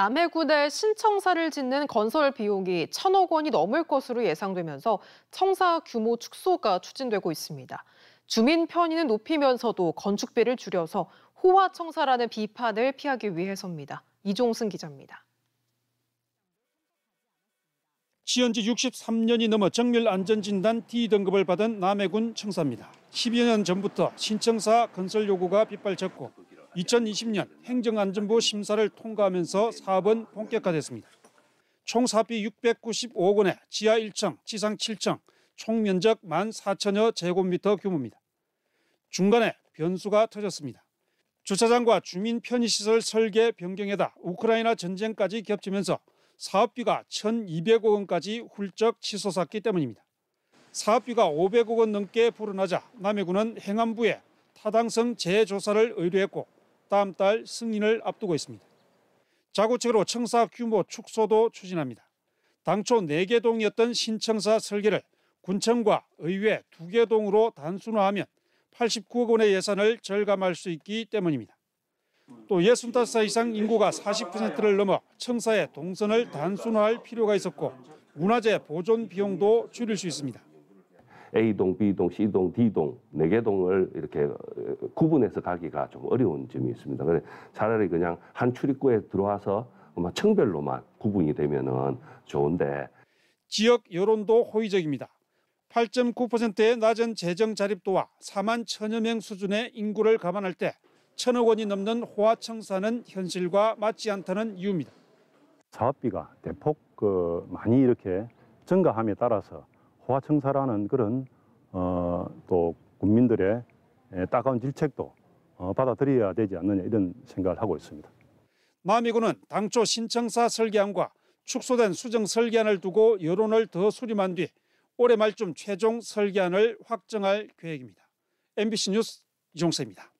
남해군에 신청사를 짓는 건설 비용이 천억 원이 넘을 것으로 예상되면서 청사 규모 축소가 추진되고 있습니다. 주민 편의는 높이면서도 건축비를 줄여서 호화청사라는 비판을 피하기 위해서입니다. 이종승 기자입니다. 시현 지 63년이 넘어 정밀 안전진단 D등급을 받은 남해군 청사입니다. 10여 년 전부터 신청사 건설 요구가 빗발쳤고 2020년 행정안전부 심사를 통과하면서 사업은 본격화됐습니다. 총 사비 695억 원에 지하 1층, 지상 7층, 총 면적 1만 4천여 제곱미터 규모입니다. 중간에 변수가 터졌습니다. 주차장과 주민 편의시설 설계 변경에다 우크라이나 전쟁까지 겹치면서 사업비가 1,200억 원까지 훌쩍 치솟았기 때문입니다. 사업비가 500억 원 넘게 불어나자 남해군은 행안부에 타당성 재조사를 의뢰했고 다음 달 승인을 앞두고 있습니다. 자구책으로 청사 규모 축소도 추진합니다. 당초 4개 동이었던 신청사 설계를 군청과 의회 2개 동으로 단순화하면 89억 원의 예산을 절감할 수 있기 때문입니다. 또 65살 이상 인구가 40%를 넘어 청사의 동선을 단순화할 필요가 있었고 문화재 보존 비용도 줄일 수 있습니다. A동, B동, C동, D동 네 개 동을 이렇게 구분해서 가기가 좀 어려운 점이 있습니다. 그래 차라리 그냥 한 출입구에 들어와서 청별로만 구분이 되면은 좋은데 지역 여론도 호의적입니다. 8.9%의 낮은 재정 자립도와 4만 천여 명 수준의 인구를 감안할 때 천억 원이 넘는 호화청사는 현실과 맞지 않다는 이유입니다. 사업비가 대폭 그 많이 이렇게 증가함에 따라서 호화청사라는 그런 어, 또 국민들의 따가운 질책도 어, 받아들여야 되지 않느냐 이런 생각을 하고 있습니다. 남이군은 당초 신청사 설계안과 축소된 수정 설계안을 두고 여론을 더 수렴한 뒤 올해 말쯤 최종 설계안을 확정할 계획입니다. MBC 뉴스 이종세입니다.